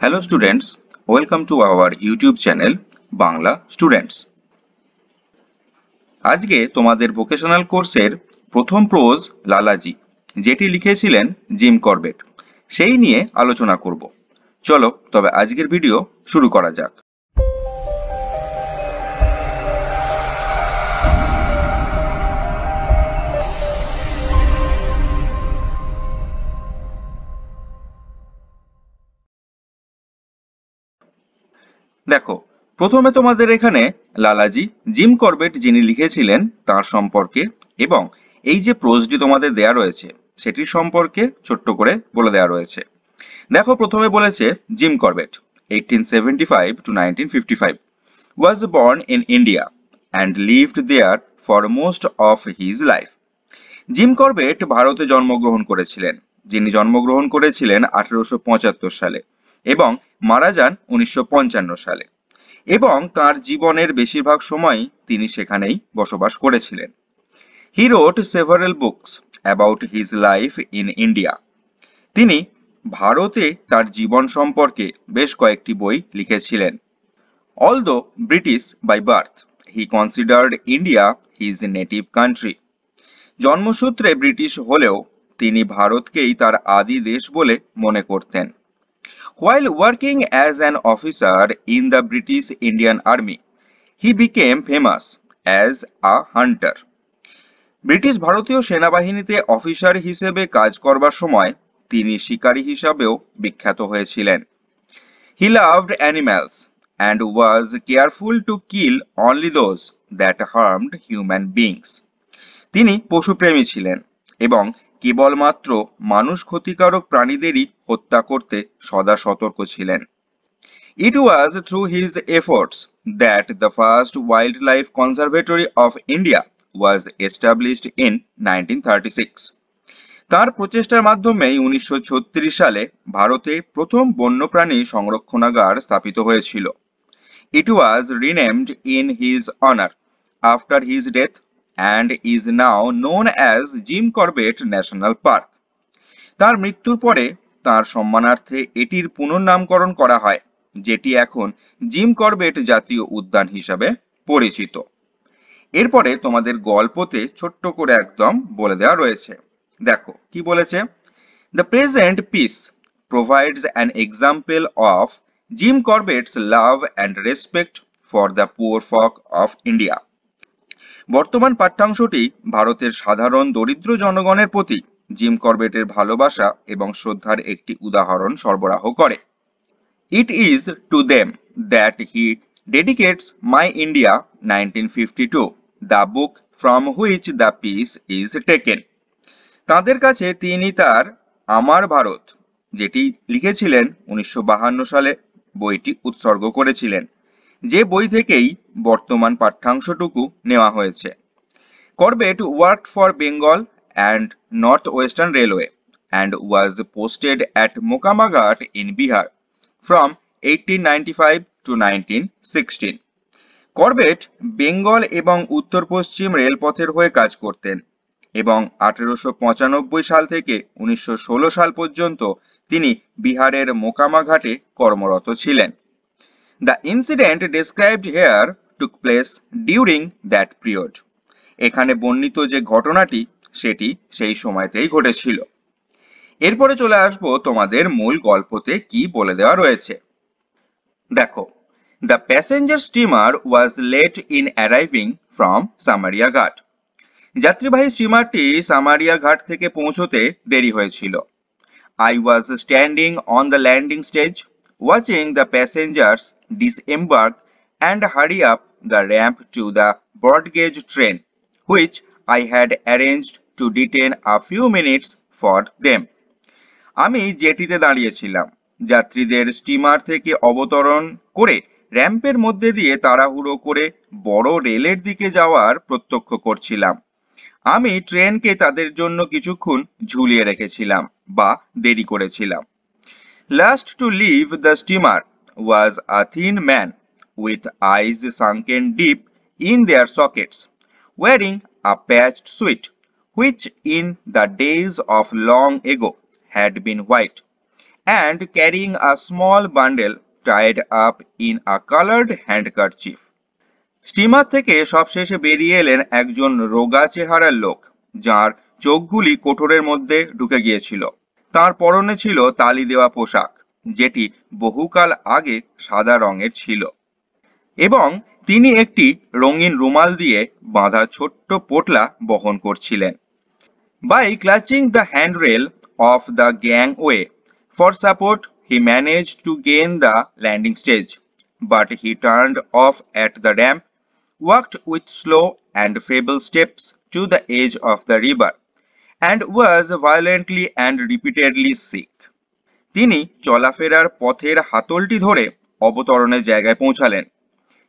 Hello students, welcome to our YouTube channel Bangla students আজকে তোমাদের vocational কোর্সের প্রথম প্রোজ লালাজি যেটি লিখেছিলেন জিম করবেট। সেই নিয়ে আলোচনা করব। চলো তবে আজকের ভিডিও শুরু করা যাক। দেখো, প্রথমে তোমাদের এখানে লালাজি, জিম করবেট যিনি লিখেছিলেন তার সম্পর্কে এবং এই যে প্রোজটি তোমাদের দেয়া রয়েছে, সেটির সম্পর্কে ছোট্ট করে বলে দেওয়া রয়েছে দেখো, প্রথমে বলেছে Jim Corbett 1875 to 1955 was born in India and lived there for most of his life. Jim Corbett ভারতে জন্মগ্রহণ করেছিলেন, যিনি জন্মগ্রহণ করেছিলেন আঠারোশো পঁচাত্তর সালে এবং মারা যান উনিশশো পঞ্চান্ন সালে। এবং তার জীবনের বেশিরভাগ সময় তিনি সেখানেই বসবাস করেছিলেন। He wrote several books about his life in India তিনি ভারতে তার জীবন সম্পর্কে বেশ কয়েকটি বই লিখেছিলেন। Although British by birth he considered India his native country জন্মসূত্রে ব্রিটিশ হলেও তিনি ভারতকেই তার আদি দেশ বলে মনে করতেন। While working as an officer in the British Indian Army, he became famous as a hunter. British ভারতীয় সেনাবাহিনীতে অফিসার হিসেবে কাজ করবার সময় তিনি শিকারী হিসাবেও বিখ্যাত হয়েছিলেন he loved animals and was careful to kill only those that harmed human beings তিনি পশুপ্রেমী ছিলেন এবং কেবলমাত্র মানুষ ক্ষতিকারক প্রাণীদেরই হত্যা করতে সদা সতর্ক ছিলেন। It was through his efforts that the first wild life conservatory of India was established in nineteen thirty six তার প্রচেষ্টার মাধ্যমেই উনিশশো সালে ভারতে প্রথম বন্যপ্রাণী সংরক্ষণাগার স্থাপিত হয়েছিল। It was renamed in his honour after his death and is now known as Jim Corbett national park তার মৃত্যুর পরে তার সম্মানার্থে এটির পুনর্নামকরণ করা হয়, যেটি এখন জিম করবেট জাতীয় উদ্যান হিসাবে পরিচিত। এরপরে তোমাদের গল্পতে ছোট্ট করে একদম বলে দেওয়া রয়েছে। দেখো, কি বলেছে? The present piece provides an example of Jim Corbett's love and respect for the poor folk of India বর্তমান পাঠ্যাংশটি ভারতের সাধারণ দরিদ্র জনগণের প্রতি জিম করবেটের ভালোবাসা এবং শ্রদ্ধার একটি উদাহরণ সরবরাহ করে। It is to them that he dedicates My India nineteen fifty two the book from which the piece is taken তাদের কাছে তিনি তার আমার ভারত, যেটি লিখেছিলেন উনিশশো সালে বইটি উৎসর্গ করেছিলেন। যে বই থেকেই বর্তমান পাঠ্যাংশটুকু নেওয়া হয়েছে। Corbett work for Bengal and north western railway and was Bihar from eighteen five to nineteen sixteen Corbett Bengal এবং উত্তর পশ্চিম রেলপথের হয়ে কাজ করতেন এবং আঠেরোশো পঁচানব্বই সাল থেকে উনিশশো ষোলো সাল পর্যন্ত তিনি বিহারের মোকামাঘাটে কর্মরত ছিলেন। The incident described here took place during that period. এখানে বর্ণিত যে ঘটনাটি, সেটি সেই সময়তেই ঘটেছিল। এরপরে চলে আসব তোমাদের মূল গল্পতে কি বলে দেওয়া রয়েছে। দেখো the passenger steamer was late in arriving from Samaria Ghat যাত্রীবাহী স্টিমারটি সামারিয়া ঘাট থেকে পৌঁছতে দেরি হয়েছিল। I was standing on the landing stage watching the passengers disembark and hurry up the ramp to the broad gauge train, which I had arranged to detain a few minutes for them. আমি জেটিতে দাঁড়িয়েছিলাম যাত্রীদের steamer থেকে অবতরণ করে র্যাম্পের মধ্যে দিয়ে তাড়াহুড়ো করে বড় রেলের দিকে যাওয়ার প্রত্যক্ষ করছিলাম আমি ট্রেনকে তাদের জন্য কিছুক্ষণ ঝুলিয়ে রেখেছিলাম বা দেরি করেছিলাম Last to leave the steamer was a thin man with eyes sunken deep in their sockets, wearing a patched suit, which in the days of long ago had been white, and carrying a small bundle tied up in a colored handkerchief. Steamer থেকে সবশেষে বেরিয়ে এলেন একজন রোগা চেহারার লোক যার চোখগুলি কোঠরের মধ্যে ঢুকে গিয়েছিল তার পরনে ছিল তালি দেওয়া পোশাক, যেটি বহুকাল আগে সাদা রঙের ছিল। এবং তিনি একটি রঙিন রুমাল দিয়ে বাঁধা ছোট্ট পোটলা বহন করছিলেন। By clutching the handrail of the gangway for support he manage to gain the landing stage but he turned off at the ramp worked with slow and feeble steps to the edge of the river and was violently and repeatedly sick তিনি চলাফেরার পথের হাতলটি ধরে অবতরণের জায়গায় পৌঁছালেন।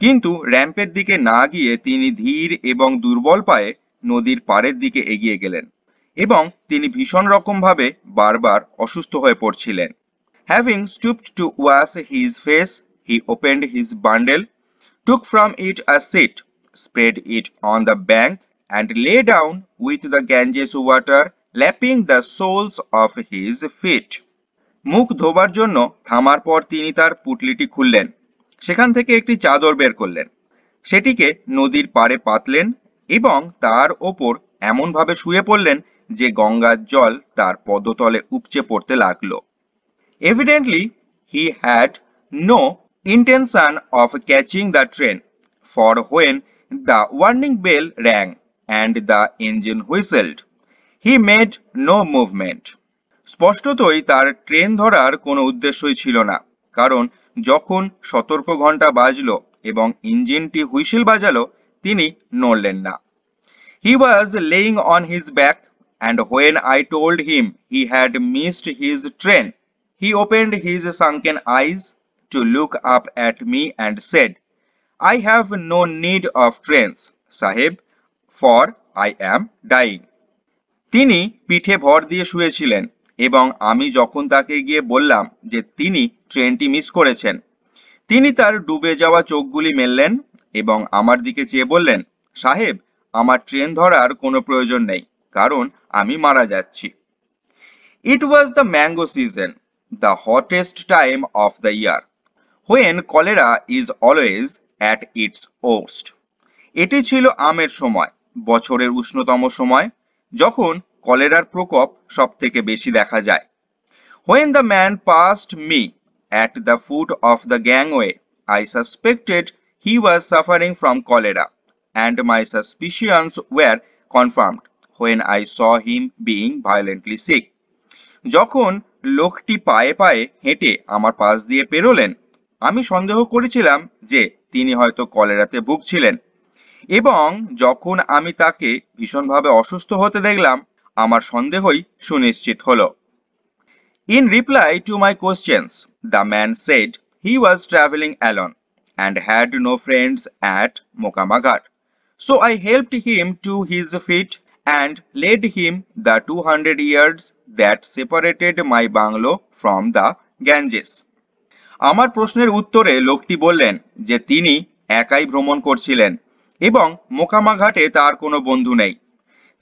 কিন্তু র্যাম্পের দিকে না গিয়ে তিনি ধীর এবং দুর্বল পায়ে নদীর পাড়ের দিকে এগিয়ে গেলেন এবং তিনি ভীষণ রকমভাবে বারবার অসুস্থ হয়ে পড়ছিলেন। Having stooped to wash his face he opened his bundle took from it a seat, spread it on the bank, and lay down with the Ganges water lapping the soles of his feet. মুখ ধোবার জন্য থামার পর তিনি তার পুটলিটি খুললেন। সেখান থেকে একটি চাদর বের করলেন। সেটিকে নদীর পাড়ে পাতলেন এবং তার ওপর এমনভাবে শুয়ে পড়লেন যে গঙ্গার জল তার পদতলে উপচে পড়তে লাগল। Evidently he had no intention of catching the train, for when the warning bell rang and the engine whistled, he made no movement. স্পষ্টতই তার ট্রেন ধরার কোনো উদ্দেশ্যই ছিল না কারণ যখন সতর্ক ঘণ্টা বাজলো এবং ইঞ্জিনটি হুইসেল বাজালো তিনি নড়লেন না। He was lying on his back and when I told him he had missed his train he opened his sunken eyes to look up at me and said, I have no need of trains, Sahib, for I am dying. তিনি পিঠে ভর দিয়ে শুয়েছিলেন এবং আমি যখন তাকে গিয়ে বললাম যে তিনি ট্রেনটি মিস করেছেন, তিনি তার ডুবে যাওয়া চোখগুলি মেললেন এবং আমার দিকে চেয়ে বললেন, সাহেব, আমার ট্রেন ধরার কোনো প্রয়োজন নেই, কারণ আমি মারা যাচ্ছি it was the mango season the hottest time of the year when cholera is always at its worst. এটি ছিল আমের সময় বছরের উষ্ণতম সময়, যখন কলেরার প্রকোপ সব থেকে বেশি দেখা যায়। When the man passed me at the foot of the gangway I suspected he was suffering from cholera and my suspicions were confirmed when I saw him being violently sick যখন লোকটি পায়ে পায়ে হেঁটে আমার পাশ দিয়ে পেরোলেন, আমি সন্দেহ করেছিলাম যে তিনি হয়তো কলেরাতে ভুগছিলেন। এবং যখন আমি তাকে ভীষণভাবে অসুস্থ হতে দেখলাম, আমার সন্দেহই সুনিশ্চিত হলো। In reply to my questions the man said he was travelling alone and had no friends at Mokamaghat so I helped him to his feet and led him the two hundred yards that separated my bungalow from the Ganges আমার প্রশ্নের উত্তরে লোকটি বললেন যে তিনি একাই ভ্রমণ করছিলেন। এবং মোকামা ঘাটে তার কোনো বন্ধু নেই।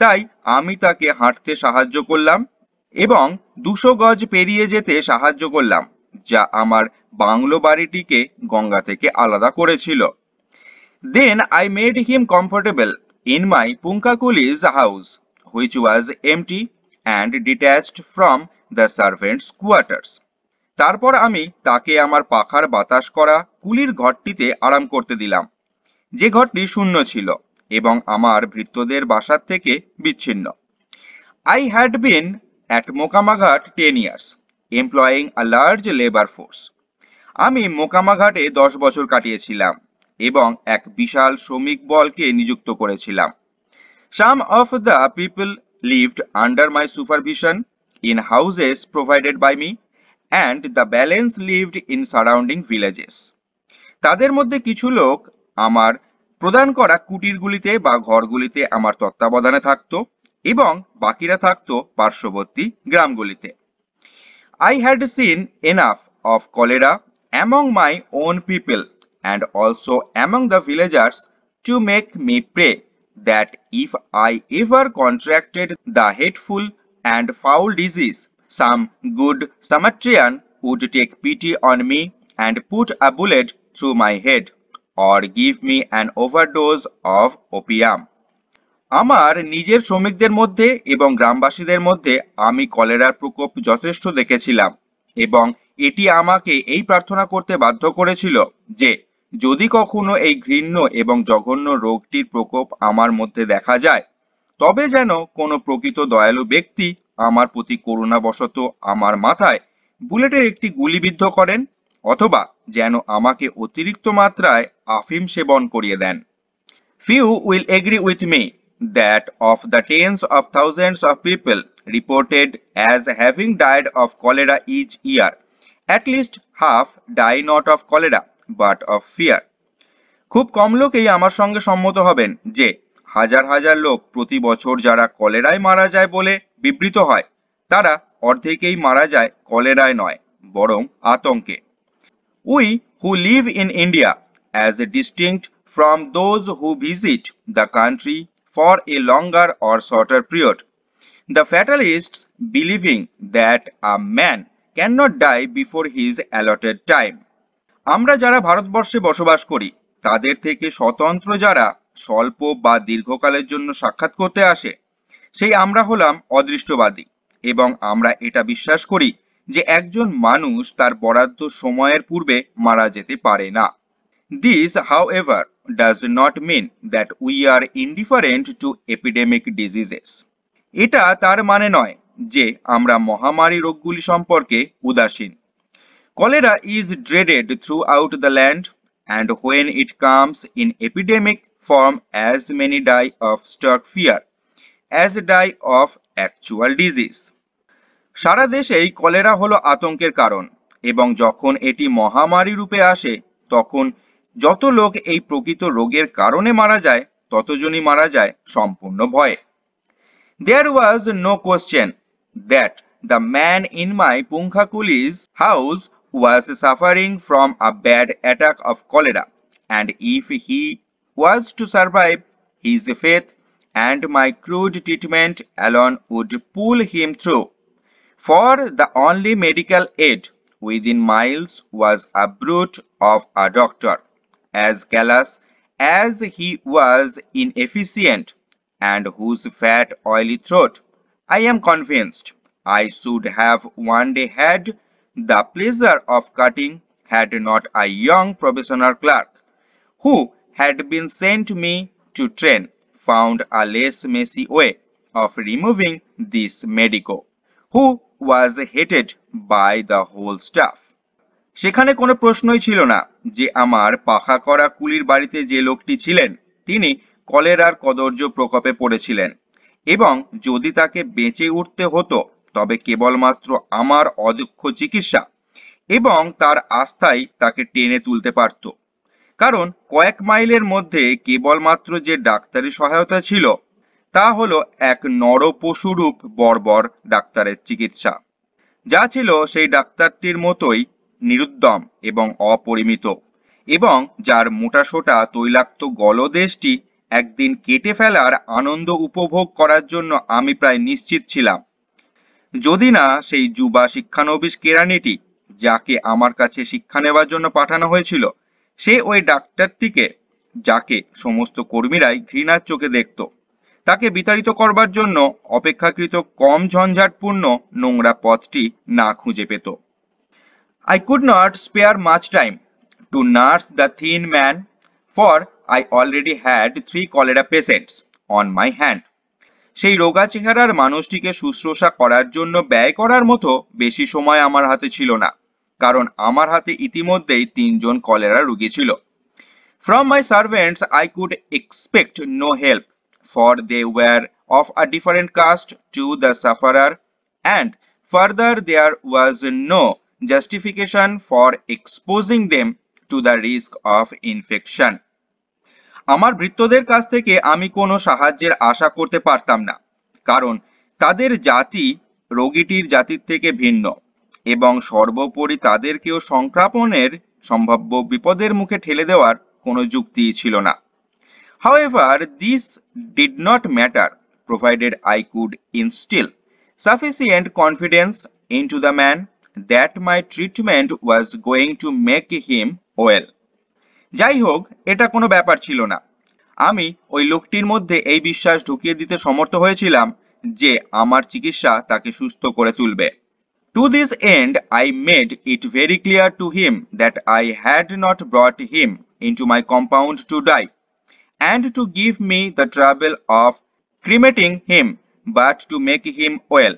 তাই আমি তাকে হাঁটতে সাহায্য করলাম এবং দুশো গজ পেরিয়ে যেতে সাহায্য করলাম, যা আমার বাংলো বাড়িটিকে গঙ্গা থেকে আলাদা করেছিল। Then I made him comfortable in my punkah coolie's house which was empty and detached from the servants quarters তারপর আমি তাকে আমার পাখার বাতাস করা কুলির ঘরটিতে আরাম করতে দিলাম। যে ঘরটি শূন্য ছিল এবং আমার ভৃত্যদের বাসার থেকে বিচ্ছিন্ন। I had been at Mokamaghat ten years employing a large labour force আমি মোকামাঘাটে দশ বছর কাটিয়েছিলাম এবং এক বিশাল শ্রমিক বলকে নিযুক্ত করেছিলাম। Some of the people lived under my supervision in houses provided by me and the balance lived in surrounding villages তাদের মধ্যে কিছু লোক আমার প্রদান করা কুটিরগুলিতে বা ঘরগুলিতে আমার তত্ত্বাবধানে থাকত এবং বাকিরা থাকত পার্শ্ববর্তী গ্রামগুলিতে। I had seen enough of cholera among my own people and also among the villagers to make me pray that if I ever contracted the dreadful and foul disease some good Samaritan would take pity on me and put a bullet through my head or give me an overdose of opium. আমার নিজের শ্রমিকদের মধ্যে এবং গ্রামবাসীদের মধ্যে আমি কলেরার প্রকোপ যথেষ্ট দেখেছিলাম এবং এটি আমাকে এই প্রার্থনা করতে বাধ্য করেছিল যে যদি কখনো এই ঘৃণ্য এবং জঘন্য রোগটির প্রকোপ আমার মধ্যে দেখা যায়, তবে যেন কোনো প্রকৃত দয়ালু ব্যক্তি আমার প্রতি করুণাবশত আমার মাথায় বুলেটের একটি গুলিবিদ্ধ করেন অথবা যেন আমাকে অতিরিক্ত মাত্রায় আফিম সেবন করিয়ে দেন few will agree with me that of the tens of thousands of people reported as having died of cholera each year, at least half die not of cholera but of fear. খুব কম লোকেই আমার সঙ্গে সম্মত হবেন যে হাজার হাজার লোক প্রতি বছর যারা কলেরায় মারা যায় বলে বিবৃত হয় তারা অর্ধেকেই মারা যায় কলেরায় নয় বরং আতঙ্কে who live in India as a distinct from those who visit the country for a longer or shorter period. The fatalists believing that a man cannot die before his allotted time. আমরা যারা ভারতবর্ষে বসবাস করি, তাদের থেকে স্বতন্ত্র যারা স্বল্প বা দীর্ঘকালের জন্য সাক্ষাৎ করতে আসে, সেই আমরা হলাম অদৃষ্টবাদী এবং আমরা এটা বিশ্বাস করি যে একজন মানুষ তার বরাদ্দ সময়ের পূর্বে মারা যেতে পারে না। This, however, does not mean that we are indifferent to epidemic diseases. এটা তার মানে নয় যে আমরা মহামারী রোগগুলি সম্পর্কে উদাসীন। Cholera is dreaded throughout the land and when it comes in epidemic form as many die of stark fear as die of actual disease সারা দেশেই কলেরা হলো আতঙ্কের কারণ এবং যখন এটি মহামারী রূপে আসে, তখন যত লোক এই প্রকৃত রোগের কারণে মারা যায়, ততজনই মারা যায় সম্পূর্ণ ভয়ে there was no question that the man in my punkah coolie's house was suffering from a bad attack of cholera and if he was to survive his faith and my crude treatment alone would pull him through. For the only medical aid within miles was a brute of a doctor. as callous as he was inefficient and whose fat oily throat I am convinced I should have one day had the pleasure of cutting had not a young probationer clerk who had been sent me to train found a less messy way of removing this medico who was hated by the whole staff সেখানে কোনো প্রশ্নই ছিল না যে আমার পাখা করা কুলির বাড়িতে যে লোকটি ছিলেন, তিনি কলেরার কদর্য প্রকোপে পড়েছিলেন। এবং যদি তাকে বেঁচে উঠতে হতো, তবে কেবলমাত্র আমার অদক্ষ চিকিৎসা এবং তার আস্থাই তাকে টেনে তুলতে পারত। কারণ কয়েক মাইলের মধ্যে কেবলমাত্র যে ডাক্তারি সহায়তা ছিল তা হলো এক নরপশুরূপ বর্বর ডাক্তারের চিকিৎসা। যা ছিল সেই ডাক্তারটির মতোই নিরুদ্যম এবং অপরিমিত এবং যার মোটাসোটা তৈলাক্ত গলদেশটি একদিন কেটে ফেলার আনন্দ উপভোগ করার জন্য আমি প্রায় নিশ্চিত ছিলাম। যদি না সেই যুবা শিক্ষানবিশ কেরানিটি, যাকে আমার কাছে শিক্ষা নেওয়ার জন্য পাঠানো হয়েছিল, সে ওই ডাক্তারটিকে, যাকে সমস্ত কর্মীরাই ঘৃণার চোখে দেখত। তাকে বিতাড়িত করবার জন্য অপেক্ষাকৃত কম ঝঞ্ঝাটপূর্ণ নোংরা পথটি না খুঁজে পেত। I could not spare much time to nurse the thin man for I already had three cholera patients on my hand সেই রোগা চেহারার মানুষটিকে শুশ্রূষা করার জন্য ব্যয় করার মতো বেশি সময় আমার হাতে ছিল না, কারণ আমার হাতে ইতিমধ্যেই তিনজন কলেরা রুগী ছিল। From my servants I could expect no help for they were of a different caste to the sufferer, and further there was no justification for exposing them to the risk of infection. আমার ভৃত্যদের কাছ থেকে আমি কোনো সাহায্যের আশা করতে পারতাম না কারণ তাদের জাতি রোগীটির জাতির থেকে ভিন্ন এবং সর্বোপরি তাদেরকেও সংক্রামণের সম্ভাব্য বিপদের মুখে ঠেলে দেওয়ার কোনো যুক্তিই ছিল না However, this did not matter provided I could instill sufficient confidence into the man that my treatment was going to make him well. যাই হোক এটা কোনো ব্যাপার ছিল না আমি ওই লোকটির মধ্যে এই বিশ্বাস ঢুকিয়ে দিতে সমর্থ হয়েছিলাম যে আমার চিকিৎসা তাকে সুস্থ করে তুলবে To this end, I made it very clear to him that I had not brought him into my compound to die, and to give me the trouble of cremating him, but to make him well,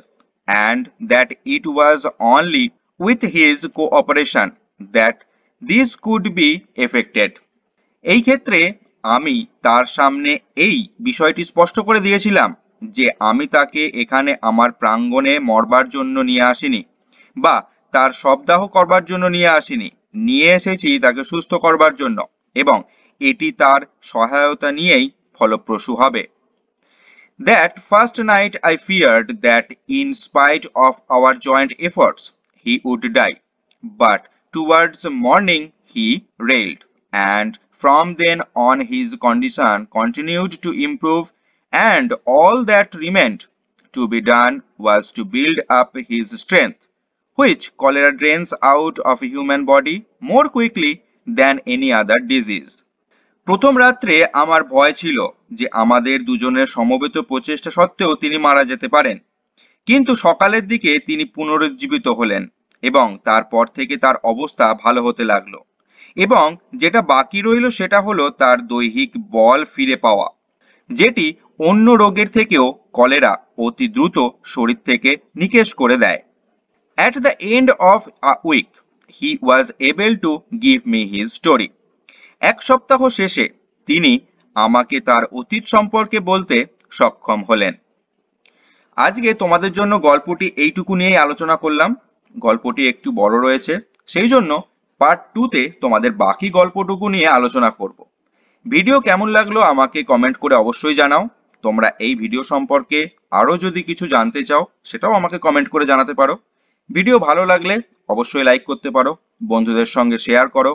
and that it was only with his cooperation that this could be effected. এই ক্ষেত্রে আমি তার সামনে এই বিষয়টি স্পষ্ট করে দিয়েছিলাম যে আমি তাকে এখানে আমার প্রাঙ্গণে মরবার জন্য নিয়ে আসিনি বা তার শবদাহ করবার জন্য নিয়ে আসিনি নিয়ে এসেছি তাকে সুস্থ করবার জন্য এবং এটি তার সহায়তা নিয়েই ফলপ্রসূ হবে That first night I feared that in spite of our joint efforts he would die, but towards morning he railed, and from then on his condition continued to improve, and all that remained to be done was to build up his strength, which cholera drains out of a human body more quickly than any other disease. প্রথম রাত্রে আমার ভয় ছিল যে আমাদের দুজনের সমবেত প্রচেষ্টা সত্ত্বেও তিনি মারা যেতে পারেন। কিন্তু সকালের দিকে তিনি পুনরুজ্জীবিত হলেন এবং তারপর থেকে তার অবস্থা ভালো হতে লাগল এবং যেটা বাকি রইল সেটা হলো তার দৈহিক বল ফিরে পাওয়া, যেটি অন্য রোগের থেকেও কলেরা অতি দ্রুত শরীর থেকে নিকেশ করে দেয়। At the end of a week he was able to give me his story এক সপ্তাহ শেষে তিনি আমাকে তার অতীত সম্পর্কে বলতে সক্ষম হলেন। আজকে তোমাদের জন্য গল্পটি এইটুকু নিয়েই আলোচনা করলাম। গল্পটি একটু বড় রয়েছে, সেই জন্য পার্ট টুতে তোমাদের বাকি গল্পটুকু নিয়ে আলোচনা করব। ভিডিও কেমন লাগল আমাকে কমেন্ট করে অবশ্যই জানাও। তোমরা এই ভিডিও সম্পর্কে আরও যদি কিছু জানতে চাও, সেটাও আমাকে কমেন্ট করে জানাতে পারো। ভিডিও ভালো লাগলে অবশ্যই লাইক করতে পারো। বন্ধুদের সঙ্গে শেয়ার করো।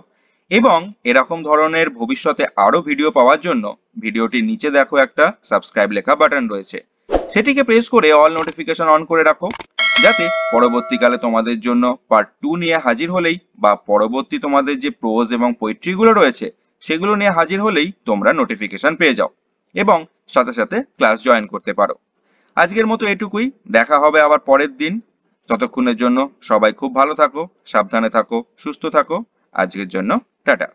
এবং এরকম ধরনের ভবিষ্যতে আরও ভিডিও পাওয়ার জন্য ভিডিওটির নিচে দেখো একটা সাবস্ক্রাইব লেখা বাটন রয়েছে। সেটিকে প্রেস করে অল নোটিফিকেশন অন করে রাখো, যাতে পরবর্তীকালে তোমাদের জন্য পার্ট টু নিয়ে হাজির হলেই বা পরবর্তী তোমাদের যে প্রোজ এবং পোয়েট্রিগুলো রয়েছে, সেগুলো নিয়ে হাজির হলেই তোমরা নোটিফিকেশন পেয়ে যাও এবং সাথে সাথে ক্লাস জয়েন করতে পারো। আজকের মতো এটুকুই, দেখা হবে আবার পরের দিন। ততক্ষণের জন্য সবাই খুব ভালো থাকো, সাবধানে থাকো, সুস্থ থাকো। আজকের জন্য টাটা।